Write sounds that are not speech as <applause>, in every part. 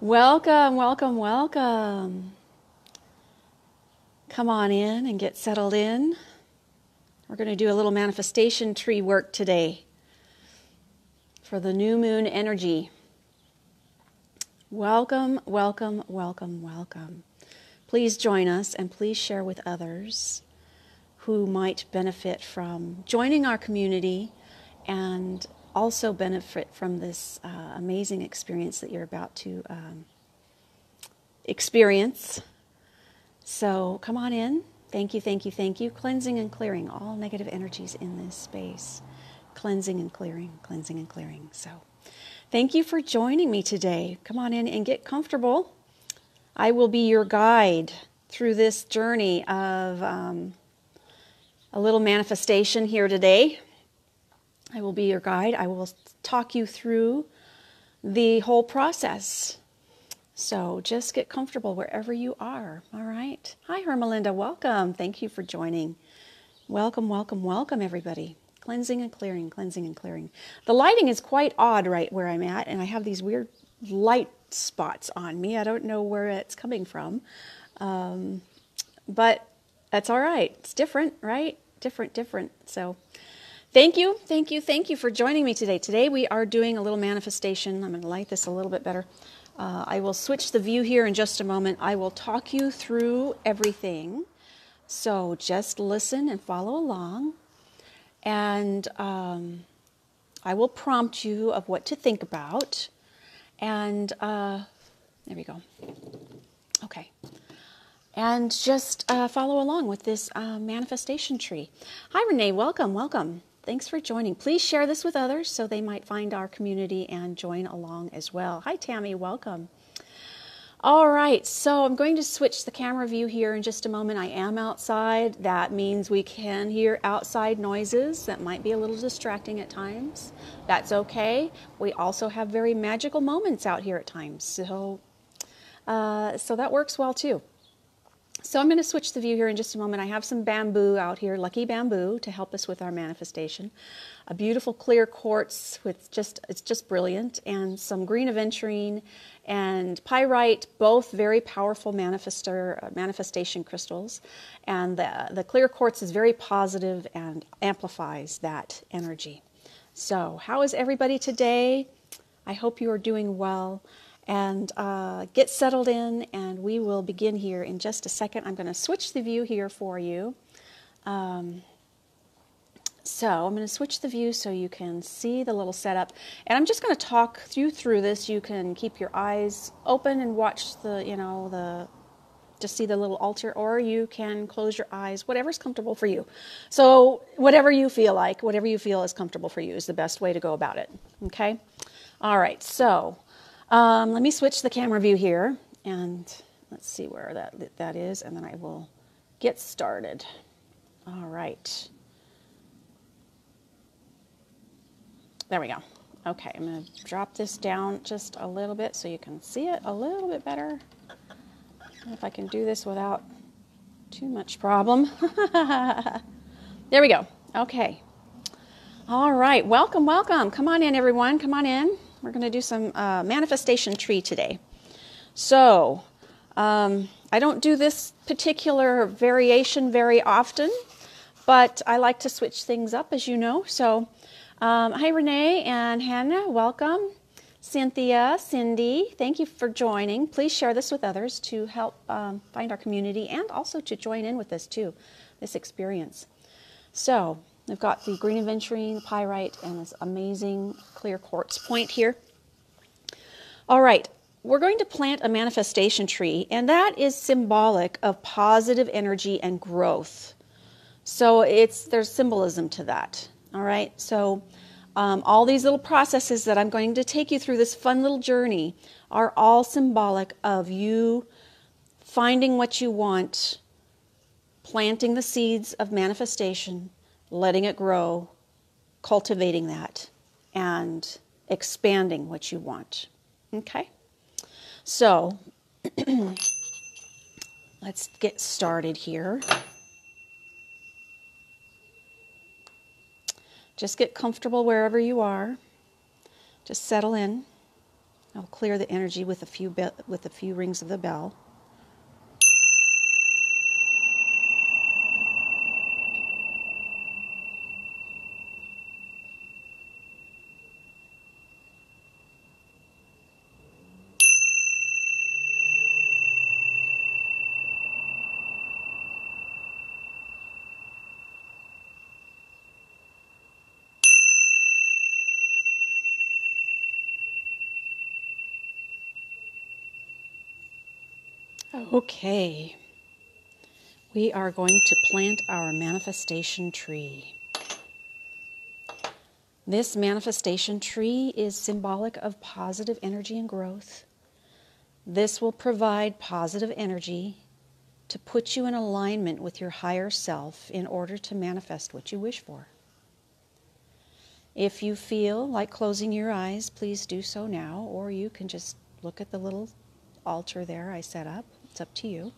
Welcome, welcome, welcome. Come on in and get settled in. We're going to do a little manifestation tree work today for the new moon energy. Welcome, welcome, welcome, welcome. Please join us and please share with others who might benefit from joining our community and also benefit from this uh, amazing experience that you're about to um, experience. So come on in. Thank you, thank you, thank you. Cleansing and clearing all negative energies in this space. Cleansing and clearing, cleansing and clearing. So thank you for joining me today. Come on in and get comfortable. I will be your guide through this journey of um, a little manifestation here today. I will be your guide. I will talk you through the whole process. So just get comfortable wherever you are. All right. Hi, Hermelinda. Welcome. Thank you for joining. Welcome, welcome, welcome, everybody. Cleansing and clearing, cleansing and clearing. The lighting is quite odd right where I'm at, and I have these weird light spots on me. I don't know where it's coming from. Um, but that's all right. It's different, right? Different, different. So thank you, thank you, thank you for joining me today. Today we are doing a little manifestation. I'm going to light this a little bit better. Uh, I will switch the view here in just a moment. I will talk you through everything. So just listen and follow along. And um, I will prompt you of what to think about. And uh, there we go. Okay and just uh, follow along with this uh, manifestation tree. Hi, Renee. Welcome, welcome. Thanks for joining. Please share this with others so they might find our community and join along as well. Hi, Tammy. Welcome. All right, so I'm going to switch the camera view here in just a moment. I am outside. That means we can hear outside noises that might be a little distracting at times. That's okay. We also have very magical moments out here at times, so uh, so that works well too. So I'm going to switch the view here in just a moment. I have some bamboo out here, lucky bamboo, to help us with our manifestation. A beautiful clear quartz with just, it's just brilliant, and some green aventurine and pyrite, both very powerful uh, manifestation crystals. And the, the clear quartz is very positive and amplifies that energy. So, how is everybody today? I hope you are doing well and uh, get settled in, and we will begin here in just a second. I'm going to switch the view here for you. Um, so I'm going to switch the view so you can see the little setup. And I'm just going to talk you through this. You can keep your eyes open and watch the, you know, the, just see the little altar, or you can close your eyes, whatever's comfortable for you. So whatever you feel like, whatever you feel is comfortable for you is the best way to go about it. Okay? All right, so um, let me switch the camera view here and let's see where that, that is and then I will get started. All right. There we go. Okay, I'm going to drop this down just a little bit so you can see it a little bit better. If I can do this without too much problem. <laughs> there we go. Okay. All right. Welcome, welcome. Come on in, everyone. Come on in. We're going to do some uh, manifestation tree today. So, um, I don't do this particular variation very often, but I like to switch things up, as you know. So, um, hi, Renee and Hannah. Welcome. Cynthia, Cindy, thank you for joining. Please share this with others to help um, find our community and also to join in with this too, this experience. So, I've got the green aventurine, the pyrite, and this amazing clear quartz point here. All right, we're going to plant a manifestation tree, and that is symbolic of positive energy and growth. So it's there's symbolism to that. All right, so um, all these little processes that I'm going to take you through this fun little journey are all symbolic of you finding what you want, planting the seeds of manifestation, letting it grow, cultivating that, and expanding what you want. Okay? So, <clears throat> let's get started here. Just get comfortable wherever you are. Just settle in. I'll clear the energy with a few be- with a few rings of the bell. Okay. We are going to plant our manifestation tree. This manifestation tree is symbolic of positive energy and growth. This will provide positive energy to put you in alignment with your higher self in order to manifest what you wish for. If you feel like closing your eyes, please do so now, or you can just look at the little altar there I set up. It's up to you.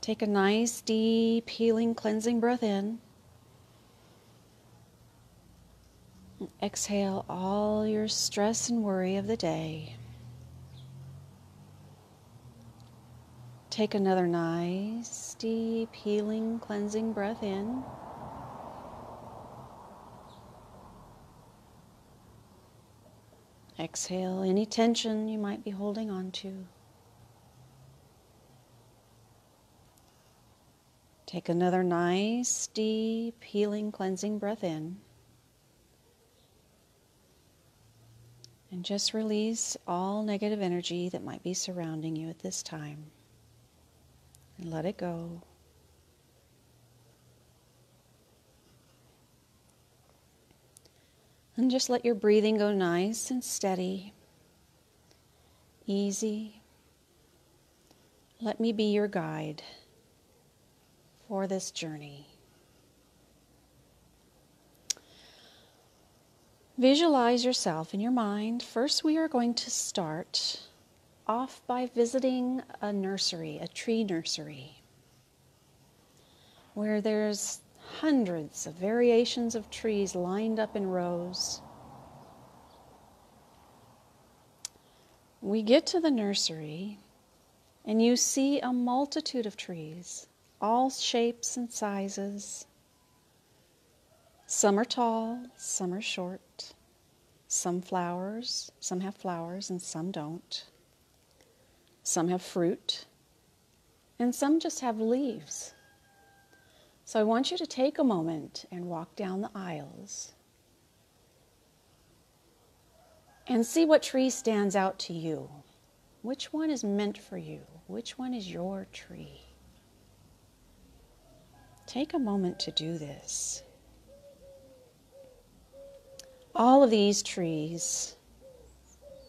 Take a nice, deep, healing, cleansing breath in. Exhale all your stress and worry of the day. Take another nice, deep, healing, cleansing breath in. Exhale any tension you might be holding on to. Take another nice, deep, healing, cleansing breath in. And just release all negative energy that might be surrounding you at this time. And let it go. And just let your breathing go nice and steady, easy. Let me be your guide for this journey. Visualize yourself in your mind. First, we are going to start off by visiting a nursery, a tree nursery, where there's hundreds of variations of trees lined up in rows. We get to the nursery, and you see a multitude of trees all shapes and sizes. Some are tall, some are short. Some flowers, some have flowers and some don't. Some have fruit, and some just have leaves. So I want you to take a moment and walk down the aisles and see what tree stands out to you. Which one is meant for you? Which one is your tree? Take a moment to do this. All of these trees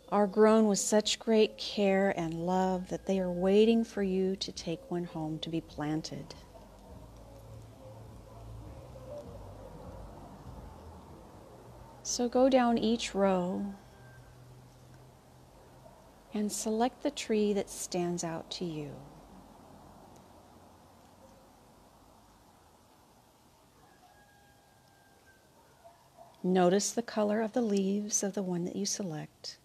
are grown with such great care and love that they are waiting for you to take one home to be planted. So go down each row and select the tree that stands out to you. Notice the color of the leaves of the one that you select,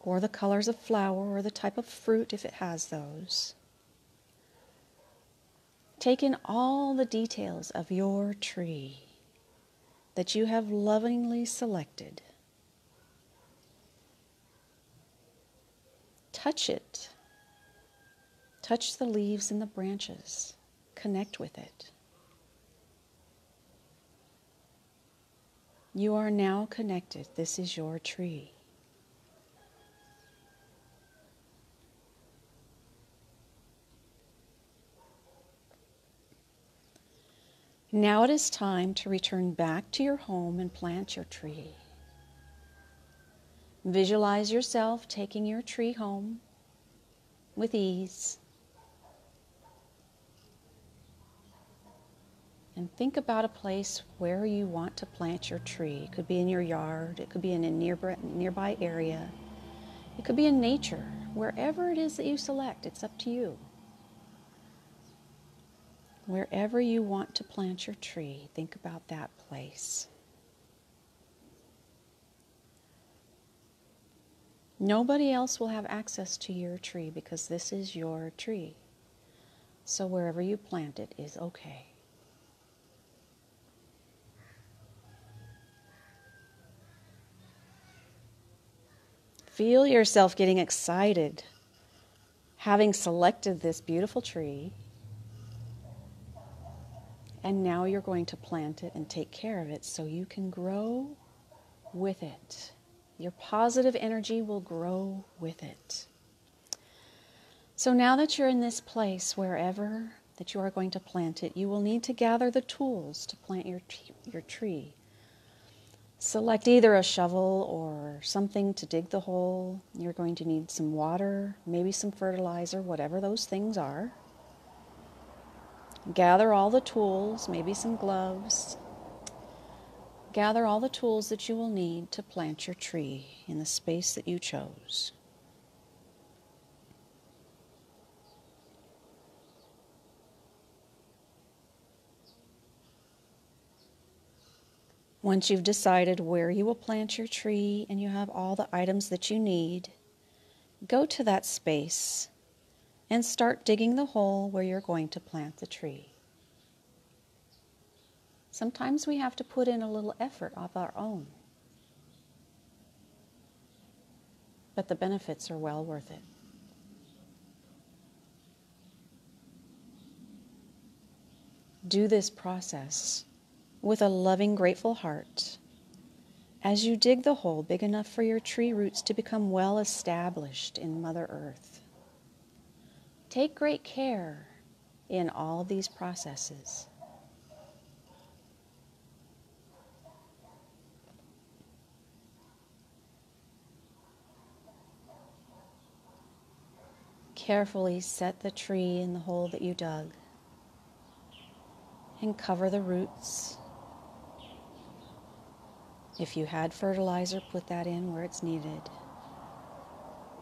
or the colors of flower, or the type of fruit if it has those. Take in all the details of your tree that you have lovingly selected. Touch it. Touch the leaves and the branches. Connect with it. You are now connected. This is your tree. Now it is time to return back to your home and plant your tree. Visualize yourself taking your tree home with ease. And think about a place where you want to plant your tree. It could be in your yard, it could be in a nearby, nearby area, it could be in nature. Wherever it is that you select, it's up to you. Wherever you want to plant your tree, think about that place. Nobody else will have access to your tree because this is your tree. So wherever you plant it is okay. Feel yourself getting excited, having selected this beautiful tree. And now you're going to plant it and take care of it so you can grow with it. Your positive energy will grow with it. So now that you're in this place, wherever that you are going to plant it, you will need to gather the tools to plant your, your tree. Select either a shovel or something to dig the hole. You're going to need some water, maybe some fertilizer, whatever those things are. Gather all the tools, maybe some gloves. Gather all the tools that you will need to plant your tree in the space that you chose. Once you've decided where you will plant your tree and you have all the items that you need, go to that space and start digging the hole where you're going to plant the tree. Sometimes we have to put in a little effort of our own, but the benefits are well worth it. Do this process with a loving, grateful heart. As you dig the hole big enough for your tree roots to become well established in Mother Earth, take great care in all these processes. Carefully set the tree in the hole that you dug and cover the roots if you had fertilizer, put that in where it's needed.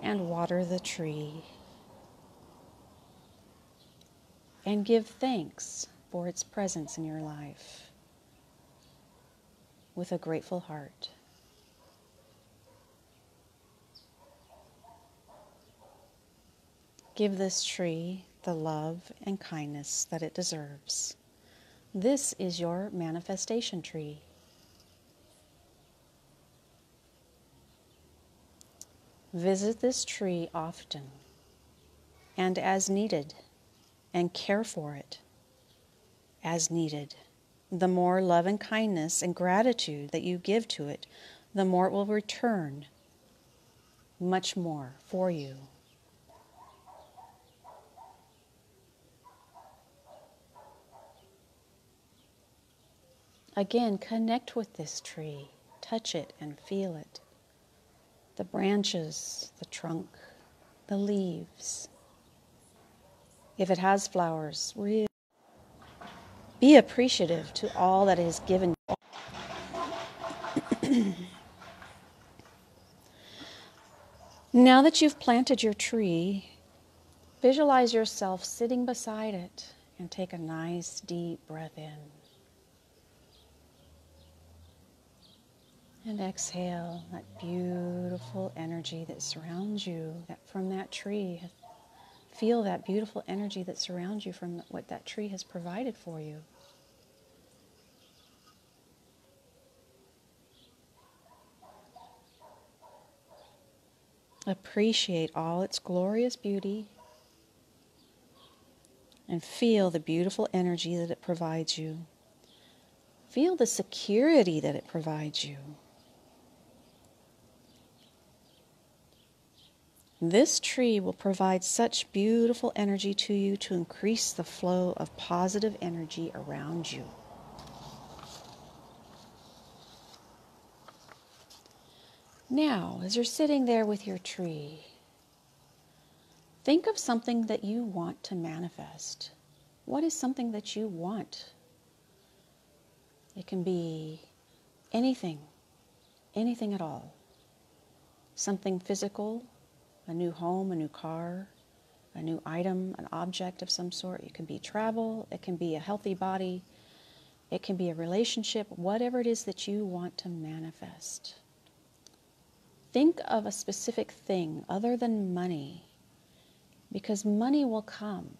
And water the tree. And give thanks for its presence in your life with a grateful heart. Give this tree the love and kindness that it deserves. This is your manifestation tree. Visit this tree often and as needed, and care for it as needed. The more love and kindness and gratitude that you give to it, the more it will return much more for you. Again, connect with this tree, touch it and feel it the branches, the trunk, the leaves. If it has flowers, really be appreciative to all that is given. you. <clears throat> now that you've planted your tree, visualize yourself sitting beside it and take a nice deep breath in. And exhale that beautiful energy that surrounds you that from that tree. Feel that beautiful energy that surrounds you from what that tree has provided for you. Appreciate all its glorious beauty and feel the beautiful energy that it provides you. Feel the security that it provides you. This tree will provide such beautiful energy to you to increase the flow of positive energy around you. Now, as you're sitting there with your tree, think of something that you want to manifest. What is something that you want? It can be anything, anything at all. Something physical, a new home, a new car, a new item, an object of some sort. It can be travel, it can be a healthy body, it can be a relationship, whatever it is that you want to manifest. think of a specific thing other than money, because money will come.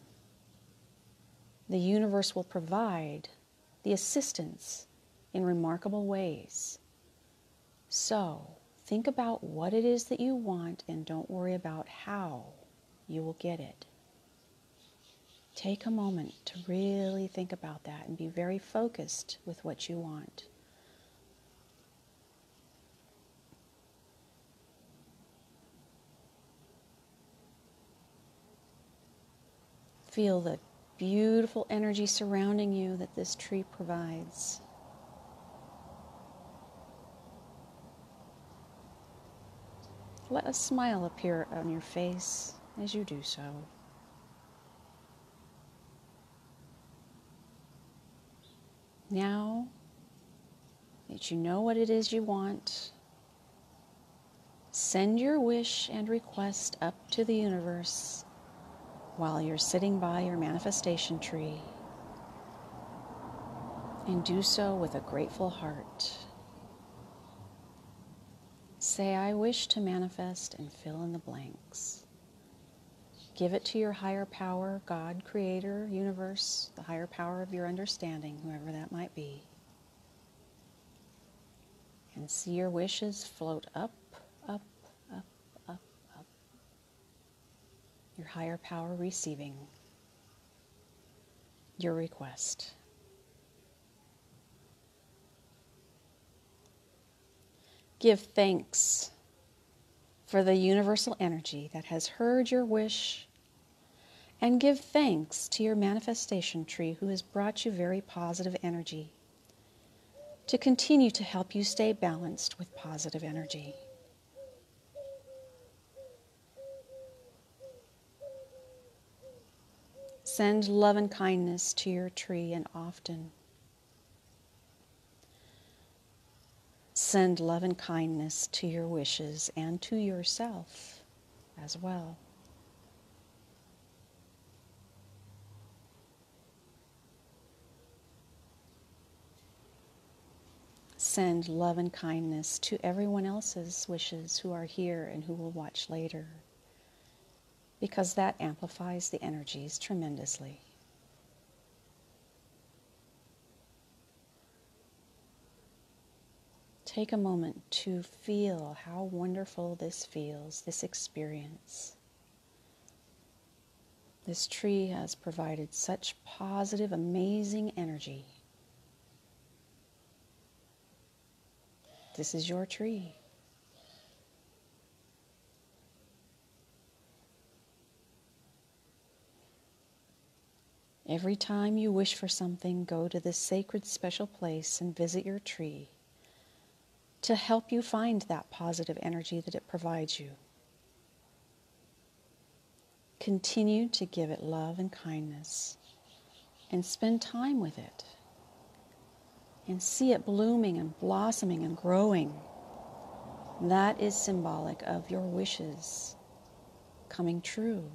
The universe will provide the assistance in remarkable ways. So, think about what it is that you want and don't worry about how you will get it. Take a moment to really think about that and be very focused with what you want. Feel the beautiful energy surrounding you that this tree provides. Let a smile appear on your face as you do so. Now that you know what it is you want, send your wish and request up to the universe while you're sitting by your manifestation tree. And do so with a grateful heart. Say, I wish to manifest and fill in the blanks. Give it to your higher power, God, Creator, universe, the higher power of your understanding, whoever that might be. And see your wishes float up, up, up, up, up. Your higher power receiving your request. Give thanks for the universal energy that has heard your wish, and give thanks to your manifestation tree who has brought you very positive energy to continue to help you stay balanced with positive energy. Send love and kindness to your tree and often. Send love and kindness to your wishes and to yourself as well. Send love and kindness to everyone else's wishes who are here and who will watch later, because that amplifies the energies tremendously. Take a moment to feel how wonderful this feels, this experience. This tree has provided such positive, amazing energy. This is your tree. Every time you wish for something, go to this sacred special place and visit your tree to help you find that positive energy that it provides you. Continue to give it love and kindness and spend time with it and see it blooming and blossoming and growing. That is symbolic of your wishes coming true.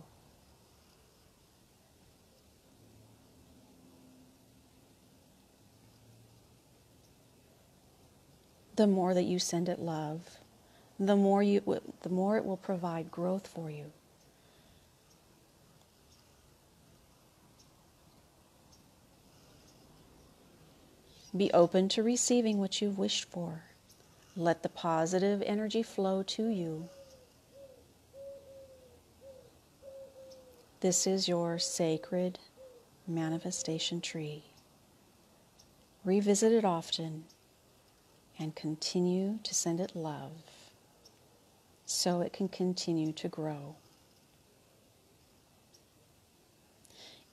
The more that you send it love, the more you the more it will provide growth for you. Be open to receiving what you've wished for. Let the positive energy flow to you. This is your sacred manifestation tree. Revisit it often and continue to send it love so it can continue to grow.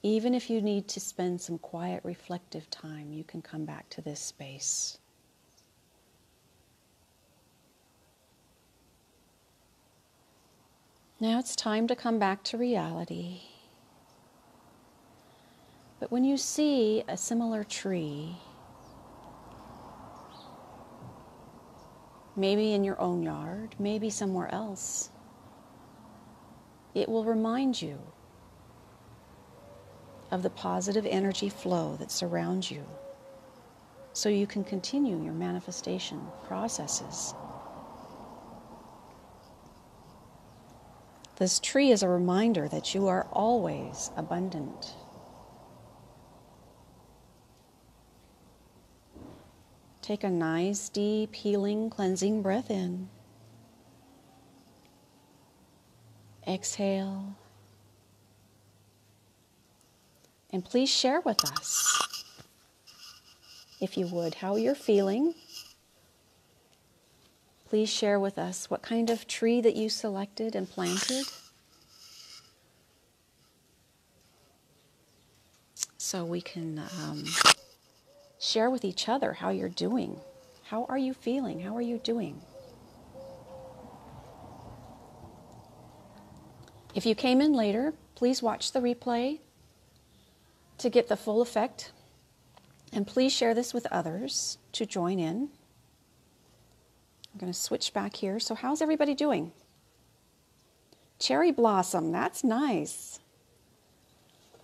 Even if you need to spend some quiet, reflective time, you can come back to this space. Now it's time to come back to reality. But when you see a similar tree, maybe in your own yard, maybe somewhere else. It will remind you of the positive energy flow that surrounds you so you can continue your manifestation processes. This tree is a reminder that you are always abundant. Take a nice, deep, healing, cleansing breath in. Exhale. And please share with us, if you would, how you're feeling. Please share with us what kind of tree that you selected and planted. So we can um, share with each other how you're doing. How are you feeling? How are you doing? If you came in later, please watch the replay to get the full effect. And please share this with others to join in. I'm going to switch back here. So, how's everybody doing? Cherry blossom, that's nice.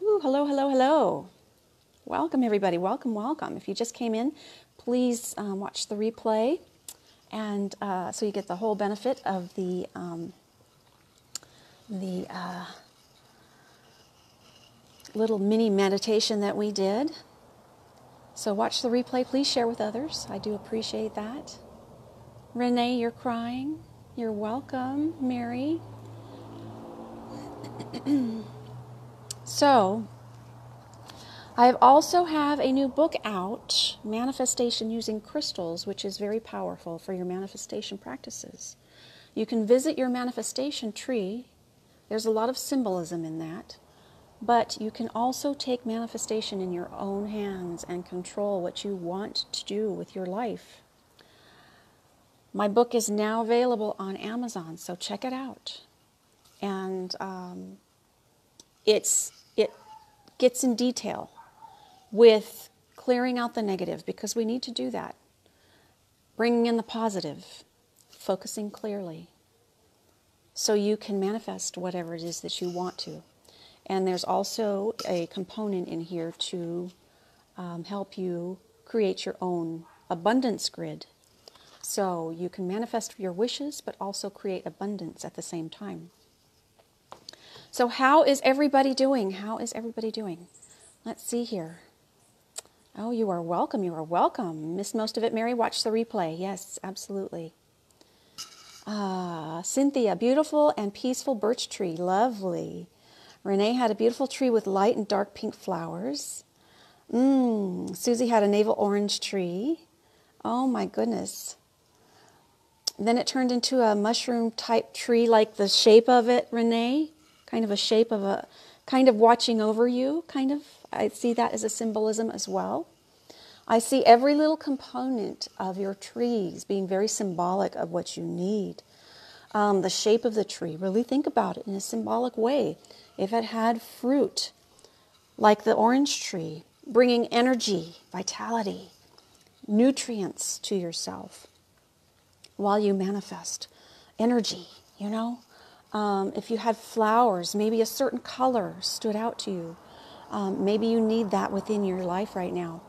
Ooh, hello, hello, hello. Welcome, everybody. Welcome, welcome. If you just came in, please um, watch the replay, and uh, so you get the whole benefit of the um, the uh, little mini meditation that we did. So watch the replay. Please share with others. I do appreciate that. Renee, you're crying. You're welcome, Mary. <clears throat> so, I also have a new book out, Manifestation Using Crystals, which is very powerful for your manifestation practices. You can visit your manifestation tree. There's a lot of symbolism in that. But you can also take manifestation in your own hands and control what you want to do with your life. My book is now available on Amazon, so check it out. And um, it's it gets in detail with clearing out the negative because we need to do that. Bringing in the positive, focusing clearly, so you can manifest whatever it is that you want to. And there's also a component in here to um, help you create your own abundance grid. So you can manifest your wishes, but also create abundance at the same time. So, how is everybody doing? How is everybody doing? Let's see here. Oh, you are welcome. You are welcome. Missed most of it, Mary. Watch the replay. Yes, absolutely. Ah, Cynthia, beautiful and peaceful birch tree. Lovely. Renee had a beautiful tree with light and dark pink flowers. Mmm. Susie had a navel orange tree. Oh my goodness. Then it turned into a mushroom type tree, like the shape of it, Renee. Kind of a shape of a, kind of watching over you, kind of. I see that as a symbolism as well. I see every little component of your trees being very symbolic of what you need. Um, the shape of the tree, really think about it in a symbolic way if it had fruit, like the orange tree, bringing energy, vitality, nutrients to yourself while you manifest energy, you know? Um, if you had flowers, maybe a certain color stood out to you. Um, maybe you need that within your life right now.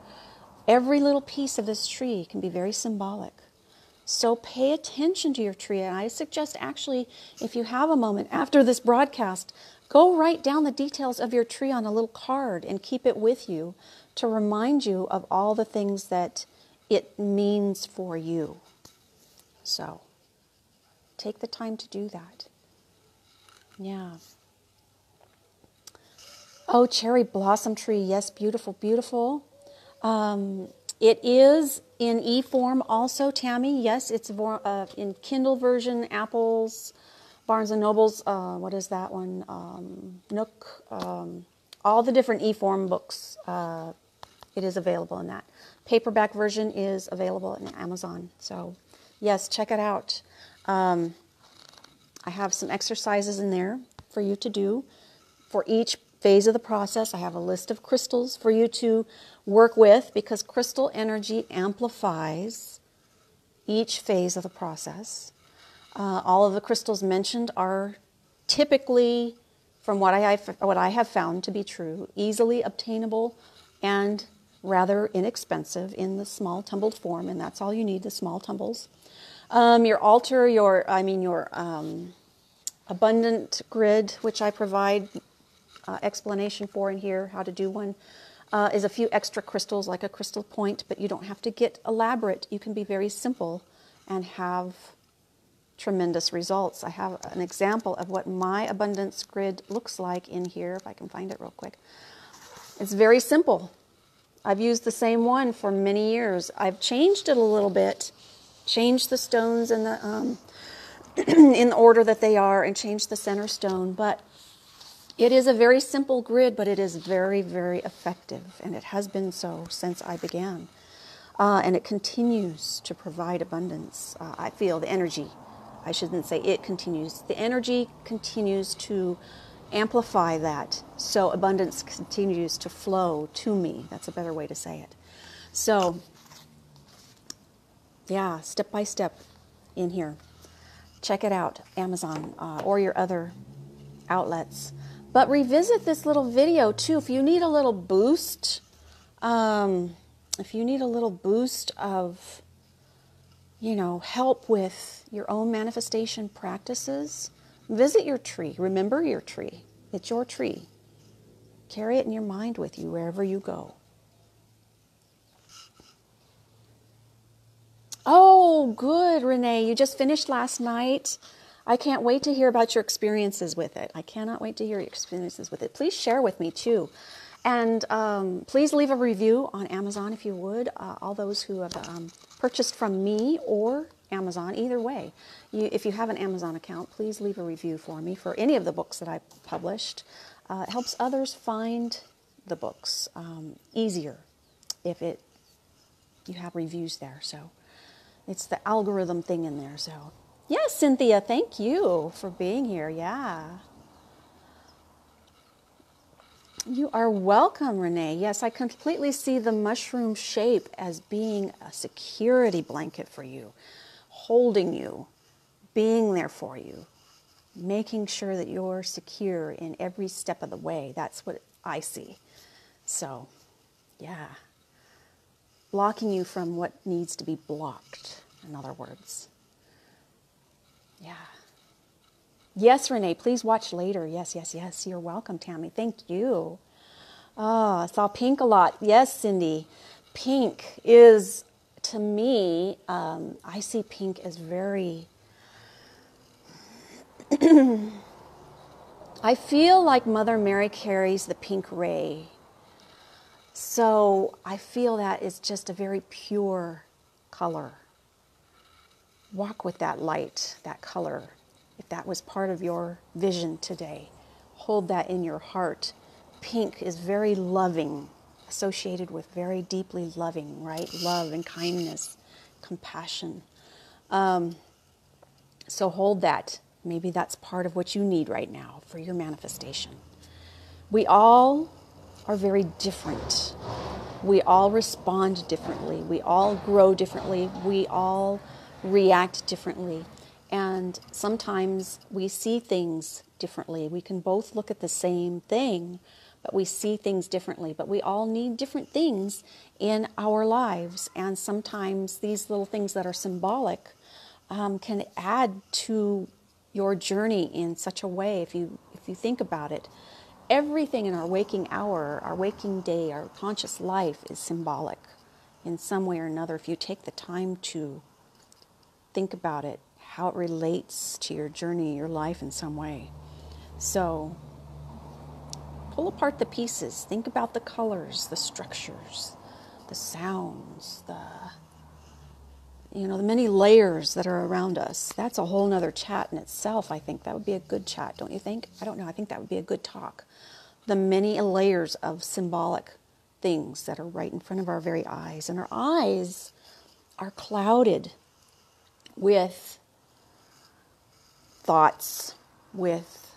Every little piece of this tree can be very symbolic. So pay attention to your tree. And I suggest actually, if you have a moment after this broadcast, Go write down the details of your tree on a little card and keep it with you to remind you of all the things that it means for you. So, take the time to do that. Yeah. Oh, cherry blossom tree. Yes, beautiful, beautiful. Um, it is in e form also, Tammy. Yes, it's uh, in Kindle version, Apple's Barnes and Nobles, uh, what is that one? Um, Nook, um, all the different e-form books. Uh, it is available in that. Paperback version is available in Amazon. So, yes, check it out. Um, I have some exercises in there for you to do for each phase of the process. I have a list of crystals for you to work with because crystal energy amplifies each phase of the process. Uh, all of the crystals mentioned are typically, from what I, what I have found to be true, easily obtainable and rather inexpensive in the small tumbled form, and that's all you need, the small tumbles. Um, your altar, your, I mean, your um, abundant grid, which I provide uh, explanation for in here, how to do one, uh, is a few extra crystals like a crystal point, but you don't have to get elaborate. You can be very simple and have tremendous results. I have an example of what my abundance grid looks like in here, if I can find it real quick. It's very simple. I've used the same one for many years. I've changed it a little bit, changed the stones in the um, <clears throat> in the order that they are, and changed the center stone. But it is a very simple grid, but it is very, very effective, and it has been so since I began. Uh, and it continues to provide abundance. Uh, I feel the energy. I shouldn't say it continues. The energy continues to amplify that so abundance continues to flow to me. That's a better way to say it. So, yeah, step by step in here. Check it out, Amazon uh, or your other outlets. But revisit this little video too. If you need a little boost, um, if you need a little boost of, you know, help with your own manifestation practices, Visit your tree. Remember your tree. It's your tree. Carry it in your mind with you wherever you go. Oh, good, Renee. You just finished last night. I can't wait to hear about your experiences with it. I cannot wait to hear your experiences with it. Please share with me too. And um, please leave a review on Amazon if you would. Uh, all those who have um, purchased from me or Amazon, either way. You, if you have an Amazon account, please leave a review for me for any of the books that I published. Uh, it helps others find the books um, easier if it you have reviews there. So it's the algorithm thing in there. So yes, Cynthia, thank you for being here. Yeah. You are welcome, Renee. Yes, I completely see the mushroom shape as being a security blanket for you holding you, being there for you, making sure that you're secure in every step of the way. That's what I see. So, yeah. Blocking you from what needs to be blocked, in other words. Yeah. Yes, Renee, please watch later. Yes, yes, yes. You're welcome, Tammy. Thank you. Oh, I saw pink a lot. Yes, Cindy. Pink is to me, um, I see pink as very. <clears throat> I feel like Mother Mary carries the pink ray. So I feel that is just a very pure color. Walk with that light, that color. If that was part of your vision today, hold that in your heart. Pink is very loving associated with very deeply loving, right? Love and kindness, compassion. Um, so hold that. Maybe that's part of what you need right now for your manifestation. We all are very different. We all respond differently. We all grow differently. We all react differently. And sometimes we see things differently. We can both look at the same thing but we see things differently. But we all need different things in our lives, and sometimes these little things that are symbolic um, can add to your journey in such a way. If you if you think about it, everything in our waking hour, our waking day, our conscious life is symbolic in some way or another. If you take the time to think about it, how it relates to your journey, your life in some way. So pull apart the pieces. Think about the colors, the structures, the sounds, the you know, the many layers that are around us. That's a whole nother chat in itself. I think that would be a good chat, don't you think? I don't know. I think that would be a good talk. The many layers of symbolic things that are right in front of our very eyes. And our eyes are clouded with thoughts, with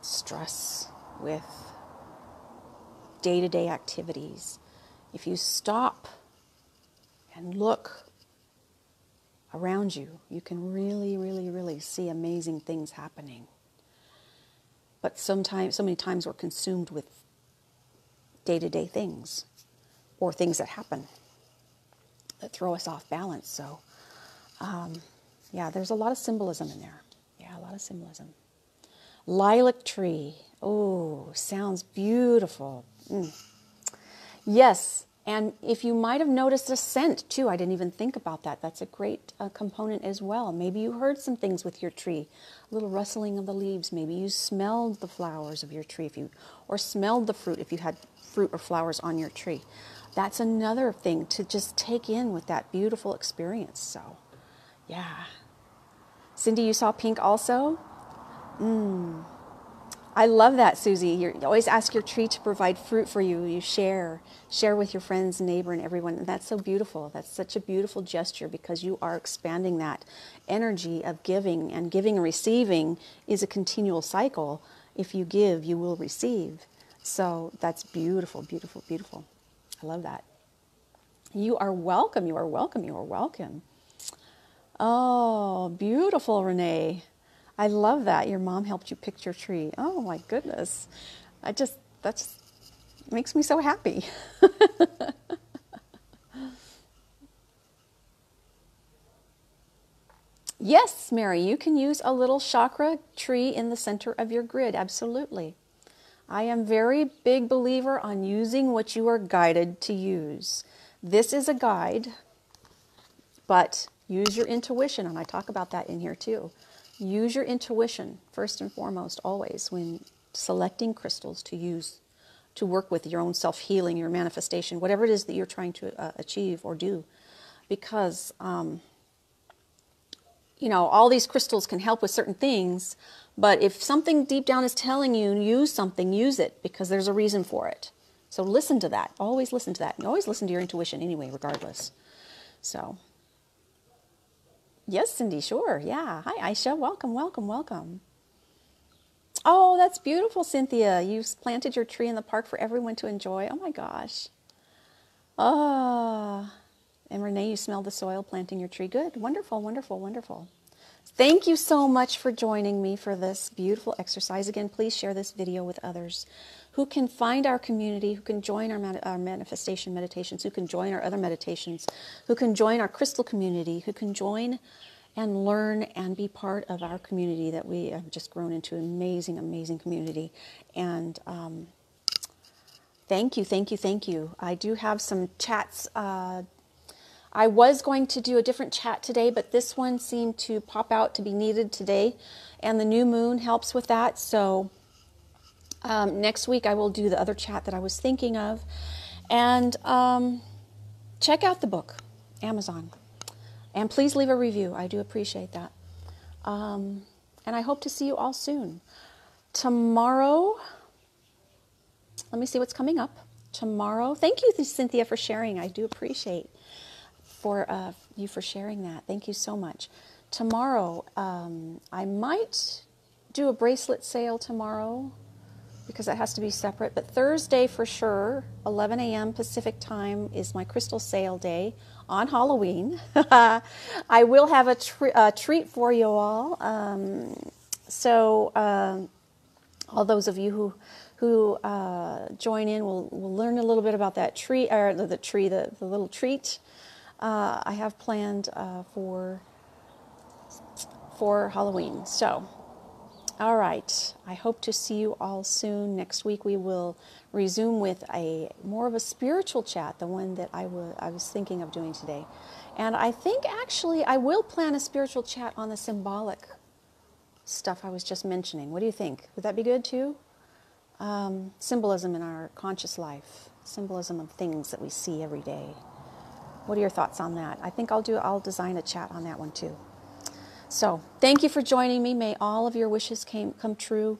stress, with day to day activities, if you stop and look around you, you can really, really, really see amazing things happening. But sometimes, so many times we're consumed with day to day things or things that happen that throw us off balance. So, um, yeah, there's a lot of symbolism in there. Yeah, a lot of symbolism. Lilac tree. Oh, sounds beautiful. Mm. Yes, and if you might have noticed a scent too, I didn't even think about that. That's a great uh, component as well. Maybe you heard some things with your tree, a little rustling of the leaves. Maybe you smelled the flowers of your tree, if you, or smelled the fruit if you had fruit or flowers on your tree. That's another thing to just take in with that beautiful experience. So, yeah. Cindy, you saw pink also? Mmm. I love that, Susie. You're, you always ask your tree to provide fruit for you. You share, share with your friends, neighbor, and everyone. And that's so beautiful. That's such a beautiful gesture because you are expanding that energy of giving. And giving and receiving is a continual cycle. If you give, you will receive. So that's beautiful, beautiful, beautiful. I love that. You are welcome. You are welcome. You are welcome. Oh, beautiful, Renee. I love that. Your mom helped you pick your tree. Oh my goodness. I just, that just makes me so happy. <laughs> yes, Mary, you can use a little chakra tree in the center of your grid. Absolutely. I am very big believer on using what you are guided to use. This is a guide, but use your intuition, and I talk about that in here too. Use your intuition first and foremost, always, when selecting crystals to use to work with your own self healing, your manifestation, whatever it is that you're trying to uh, achieve or do. Because, um, you know, all these crystals can help with certain things, but if something deep down is telling you use something, use it because there's a reason for it. So listen to that. Always listen to that. And always listen to your intuition anyway, regardless. So, Yes, Cindy, sure. Yeah. Hi, Aisha. Welcome, welcome, welcome. Oh, that's beautiful, Cynthia. You've planted your tree in the park for everyone to enjoy. Oh my gosh. Oh. And Renee, you smelled the soil planting your tree. Good. Wonderful, wonderful, wonderful. Thank you so much for joining me for this beautiful exercise. Again, please share this video with others who can find our community, who can join our, our manifestation meditations, who can join our other meditations, who can join our crystal community, who can join and learn and be part of our community that we have just grown into an amazing, amazing community. And um, thank you, thank you, thank you. I do have some chats. Uh, I was going to do a different chat today, but this one seemed to pop out to be needed today, and the new moon helps with that. So um, next week, I will do the other chat that I was thinking of. And um, check out the book, Amazon. And please leave a review. I do appreciate that. Um, and I hope to see you all soon. Tomorrow, let me see what's coming up. Tomorrow, thank you, Cynthia, for sharing. I do appreciate for uh, you for sharing that. Thank you so much. Tomorrow, um, I might do a bracelet sale tomorrow because that has to be separate. But Thursday for sure, 11 a.m. Pacific time is my crystal sale day on Halloween. <laughs> I will have a, tr- a, treat for you all. Um, so um, all those of you who who uh, join in will will learn a little bit about that tree or the, the tree, the, the little treat uh, I have planned uh, for for Halloween. So all right. I hope to see you all soon. Next week we will resume with a more of a spiritual chat, the one that I, was thinking of doing today. And I think actually I will plan a spiritual chat on the symbolic stuff I was just mentioning. What do you think? Would that be good too? Um, symbolism in our conscious life, symbolism of things that we see every day. What are your thoughts on that? I think I'll do. I'll design a chat on that one too. So, thank you for joining me. May all of your wishes came, come true.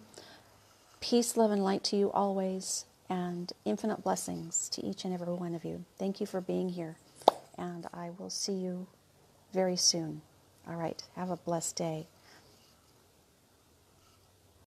Peace, love, and light to you always, and infinite blessings to each and every one of you. Thank you for being here, and I will see you very soon. All right, have a blessed day.